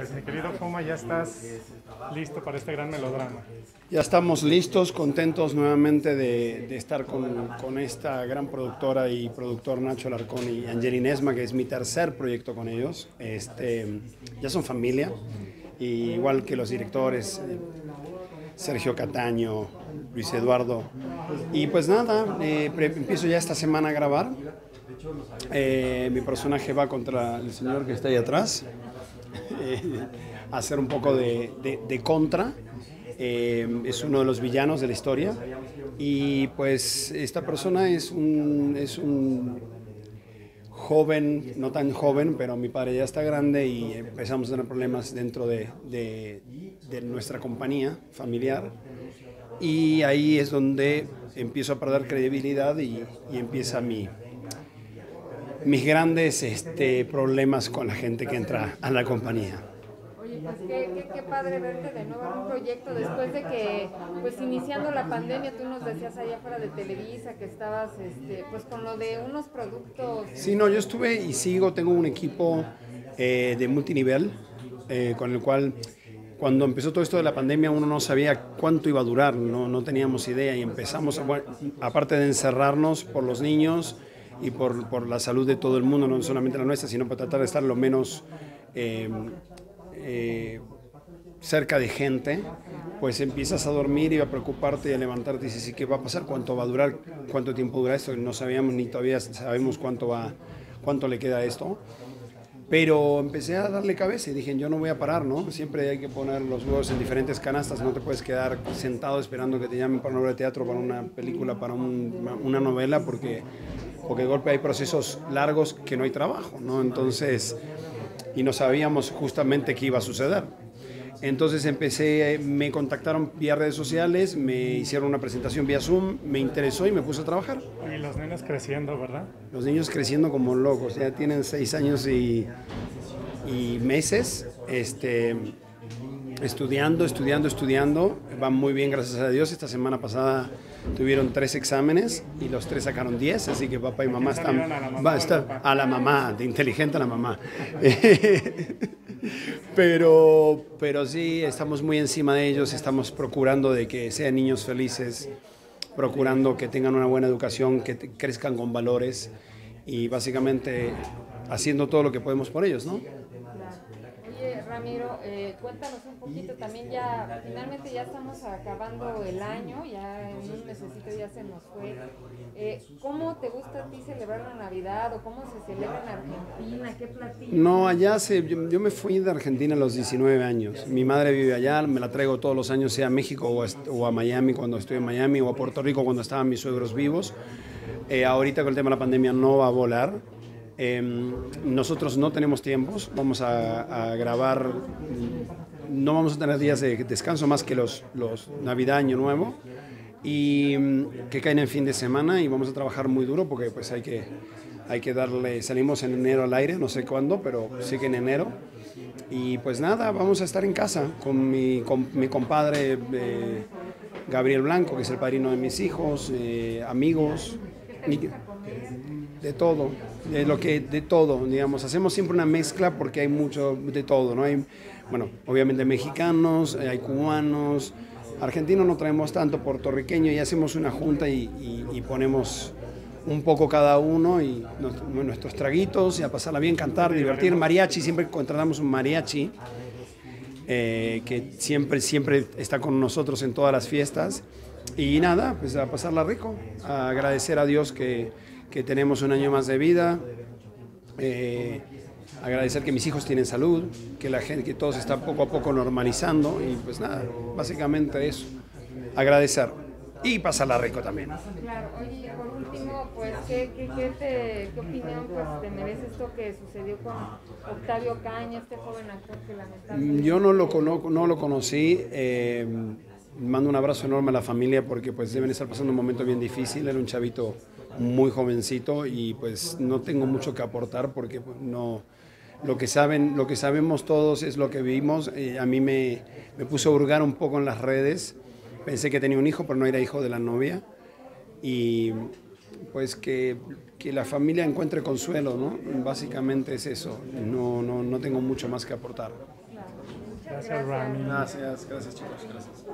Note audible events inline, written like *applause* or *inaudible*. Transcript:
Pues mi querido Fuma, ya estás listo para este gran melodrama. Ya estamos listos, contentos nuevamente de, estar con, con, esta gran productora y productor Nacho Larcón y Angelina Esma, que es mi tercer proyecto con ellos. Este, ya son familia, y igual que los directores eh, Sergio Cataño, Luis Eduardo. Y pues nada, eh, empiezo ya esta semana a grabar. Eh, mi personaje va contra el señor que está ahí atrás. Hacer un poco de, de, contra. Eh, es uno de los villanos de la historia. Y pues esta persona es un, es un joven, no tan joven, pero mi padre ya está grande y empezamos a tener problemas dentro de, de, de nuestra compañía familiar. Y ahí es donde empiezo a perder credibilidad y, y empieza mi, mis grandes este, problemas con la gente que entra a la compañía. Oye, pues qué, qué, padre verte de nuevo en un proyecto después de que, pues iniciando la pandemia, tú nos decías allá fuera de Televisa que estabas, este, pues con lo de unos productos. Sí, no, yo estuve y sigo, tengo un equipo eh, de multinivel eh, con el cual cuando empezó todo esto de la pandemia uno no sabía cuánto iba a durar, no, no teníamos idea y empezamos, aparte de encerrarnos por los niños, y por, por, la salud de todo el mundo, no solamente la nuestra, sino para tratar de estar lo menos eh, eh, cerca de gente, pues empiezas a dormir y a preocuparte y a levantarte y dices, ¿qué va a pasar? ¿Cuánto va a durar? ¿Cuánto tiempo dura esto? No sabíamos ni todavía sabemos cuánto, va, cuánto le queda a esto. Pero empecé a darle cabeza y dije, yo no voy a parar, ¿no? Siempre hay que poner los huevos en diferentes canastas, no te puedes quedar sentado esperando que te llamen para una obra de teatro, para una película, para una novela, porque porque de golpe hay procesos largos que no hay trabajo, ¿no? Entonces, y no sabíamos justamente qué iba a suceder. Entonces empecé, me contactaron vía redes sociales, me hicieron una presentación vía Zoom, me interesó y me puse a trabajar. Y los niños creciendo, ¿verdad? Los niños creciendo como locos, ya tienen seis años y, y meses, este, estudiando, estudiando, estudiando, van muy bien, gracias a Dios. Esta semana pasada tuvieron tres exámenes y los tres sacaron 10, así que papá y mamá están... Va a estar a la mamá, de inteligente a la mamá. *laughs* pero, pero sí, estamos muy encima de ellos, estamos procurando de que sean niños felices, procurando que tengan una buena educación, que crezcan con valores y básicamente haciendo todo lo que podemos por ellos, ¿no? Ramiro, eh, cuéntanos un poquito, también ya, finalmente ya estamos acabando el año, ya en un mesecito ya se nos fue. Eh, ¿Cómo te gusta a ti celebrar la Navidad o cómo se celebra en Argentina? ¿Qué platillo? No, allá se, yo, me fui de Argentina a los 19 años. Mi madre vive allá, me la traigo todos los años, sea a México o a, Miami cuando estoy en Miami o a Puerto Rico cuando estaban mis suegros vivos. Eh, ahorita con el tema de la pandemia no va a volar Em, nosotros no tenemos tiempos, vamos a, grabar, no vamos a tener días de descanso más que los, los Navidad, Año Nuevo, y mm, que caen en fin de semana y vamos a trabajar muy duro porque pues hay que, hay que darle, salimos en enero al aire, no sé cuándo, pero sí que en enero. Y pues nada, vamos a estar en casa con mi, con mi compadre eh, Gabriel Blanco, que es el padrino de mis hijos, eh, amigos de todo, de lo que de todo, digamos, hacemos siempre una mezcla porque hay mucho de todo, ¿no? Hay, bueno, obviamente mexicanos, hay cubanos, argentinos no traemos tanto, puertorriqueños y hacemos una junta y, ponemos un poco cada uno y nuestros traguitos y a pasarla bien, cantar, divertir, mariachi, siempre contratamos un mariachi. Eh, que siempre, siempre está con nosotros en todas las fiestas. Y nada, pues a pasarla rico, a agradecer a Dios que, que tenemos un año más de vida. Eh, agradecer que mis hijos tienen salud, que la gente, que todo se está poco a poco normalizando y pues nada, básicamente eso. Agradecer y pasarla rico también. Claro, oye, por último, pues, ¿qué, qué, qué, te, qué opinión pues, te merece esto que sucedió con Octavio Caña, este joven actor que lamentablemente... Yo no lo, conozco, no lo conocí. Eh, mando un abrazo enorme a la familia porque pues deben estar pasando un momento bien difícil. Era un chavito muy jovencito y pues no tengo mucho que aportar porque pues, no lo que saben lo que sabemos todos es lo que vimos. Eh, a mí me, me puse a hurgar un poco en las redes. Pensé que tenía un hijo pero no era hijo de la novia. Y pues que, que la familia encuentre consuelo no básicamente es eso. No no no tengo mucho más que aportar. Gracias, Rami. Gracias, gracias chicos, gracias.